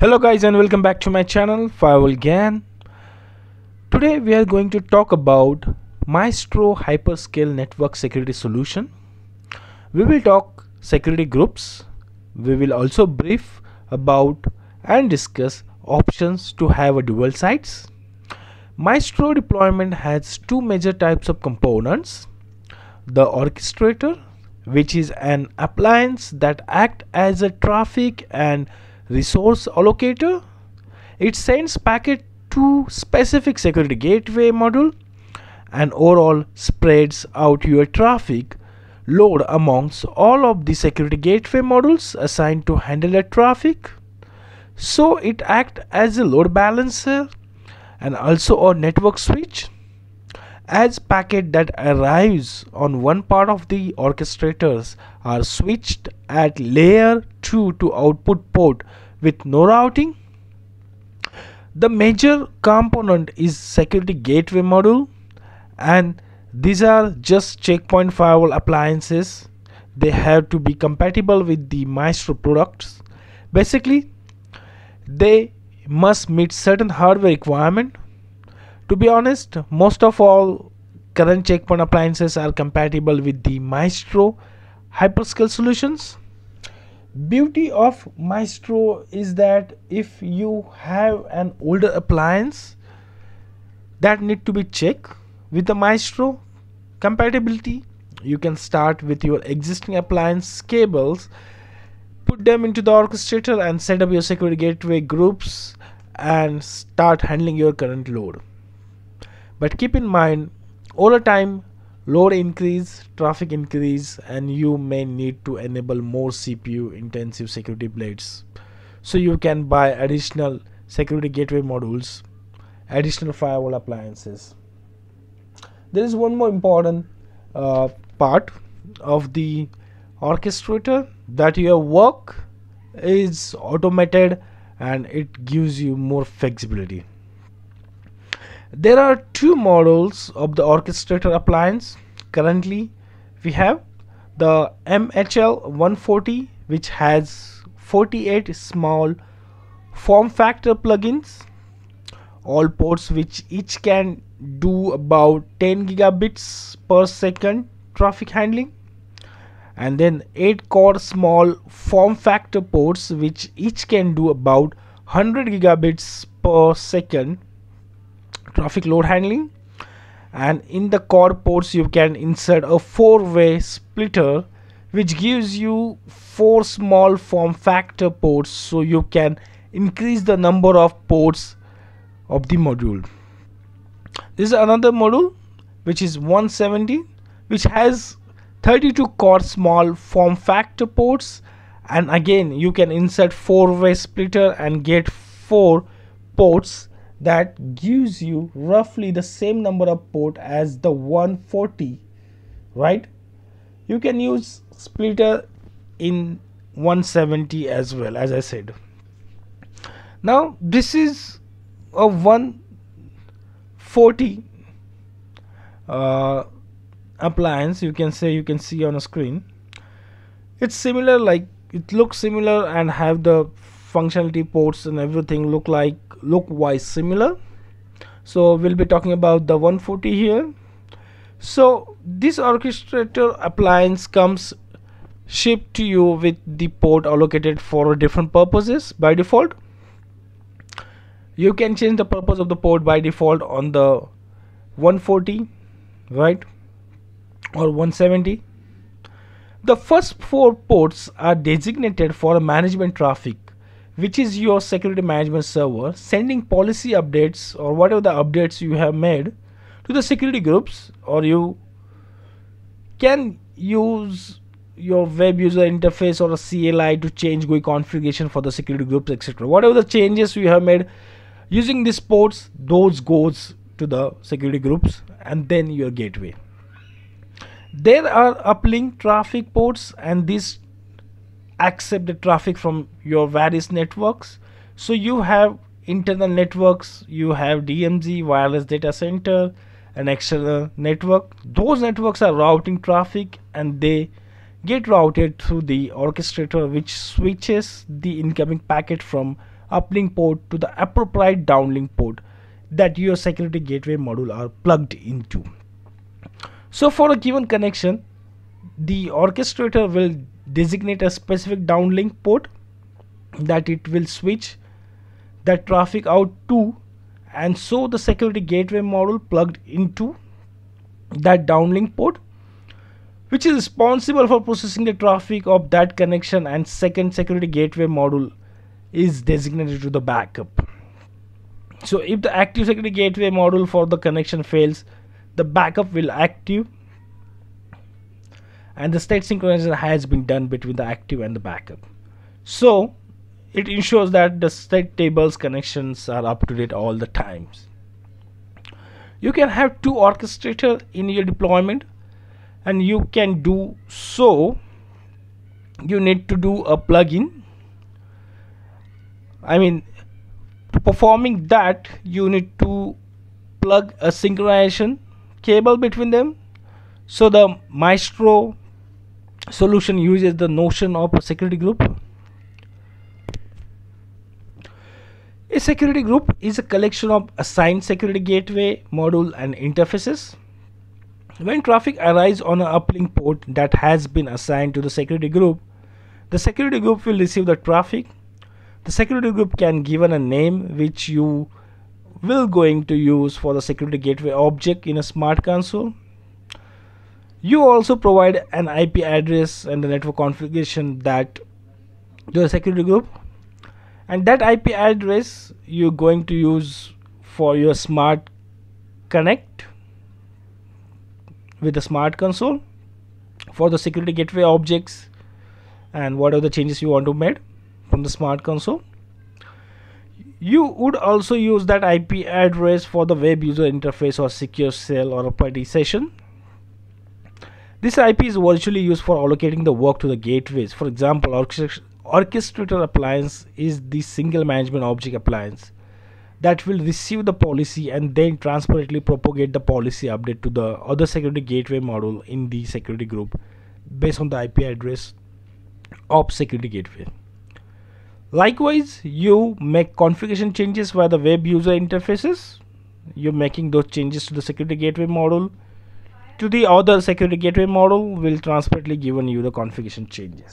Hello guys and welcome back to my channel Firewall Gyaan. Today we are going to talk about Maestro Hyperscale Network Security Solution. We will talk security groups. We will also brief about and discuss options to have a dual sites. Maestro deployment has two major types of components. The orchestrator which is an appliance that act as a traffic and resource allocator. It sends packet to specific security gateway module and overall spreads out your traffic load amongst all of the security gateway modules assigned to handle that traffic. So it acts as a load balancer and also a network switch as packet that arrives on one part of the orchestrators are switched at layer 2 to output port with no routing the major component is security gateway module and these are just Check Point firewall appliances. They have to be compatible with the maestro products. Basically they must meet certain hardware requirement to be honest, most of all current Check Point appliances are compatible with the Maestro hyperscale solutions. Beauty of Maestro is that if you have an older appliance that need to be checked with the Maestro compatibility, you can start with your existing appliance cables, put them into the orchestrator and set up your security gateway groups and start handling your current load but keep in mind over time load increase traffic increase and you may need to enable more cpu intensive security blades. So you can buy additional security gateway modules additional firewall appliances. There is one more important uh, part of the orchestrator that your work is automated and it gives you more flexibility there are two models of the orchestrator appliance currently. We have the MHO 140 which has 48 small form factor plugins all ports which each can do about 10 gigabits per second traffic handling and then 8 core small form factor ports which each can do about 100 gigabits per second traffic load handling. And in the core ports you can insert a four-way splitter which gives you four small form factor ports so you can increase the number of ports of the module. This is another module which is 170 which has 32 core small form factor ports. And again you can insert four-way splitter and get four ports that gives you roughly the same number of port as the 140 right? You can use splitter in 170 as well as I said. Now this is a 140 uh, appliance you can say you can see on a screen. It's similar like it looks similar and have the functionality ports and everything look like look wise similar. So we'll be talking about the 140 here. So this orchestrator appliance comes shipped to you with the port allocated for different purposes by default. You can change the purpose of the port by default on the 140 right? Or 170 the first four ports are designated for management traffic which is your security management server sending policy updates or whatever the updates you have made to the security groups or you can use your web user interface or a CLI to change GUI configuration for the security groups etc whatever the changes you have made using these ports those goes to the security groups and then your gateway. There are uplink traffic ports and these accept the traffic from your various networks so you have internal networks you have DMZ wireless data center an external network those networks are routing traffic and they get routed through the orchestrator which switches the incoming packet from uplink port to the appropriate downlink port that your security gateway module are plugged into. So for a given connection, the orchestrator will designate a specific downlink port that it will switch that traffic out to and so the security gateway module plugged into that downlink port which is responsible for processing the traffic of that connection and second security gateway module is designated to the backup. So if the active security gateway module for the connection fails the backup will active and the state synchronization has been done between the active and the backup. So it ensures that the state tables connections are up to date all the times. You can have two orchestrator in your deployment and you can do so. You need to do a plugin. I mean performing that you need to plug a synchronization cable between them. So the maestro solution uses the notion of a security group. A security group is a collection of assigned security gateway module and interfaces. When traffic arrives on an uplink port that has been assigned to the security group the security group will receive the traffic. The security group can given a name which you will going to use for the security gateway object in a smart console you also provide an IP address and the network configuration that the security group. And that IP address you're going to use for your smart connect with the smart console for the security gateway objects and what are the changes you want to make from the smart console. You would also use that IP address for the web user interface or secure shell or a PuTTY session this IP is virtually used for allocating the work to the gateways for example orchestrator appliance is the single management object appliance that will receive the policy and then transparently propagate the policy update to the other security gateway module in the security group based on the IP address of security gateway. Likewise, you make configuration changes via the web user interfaces. You're making those changes to the security gateway module. To the other security gateway model will transparently given you the configuration changes.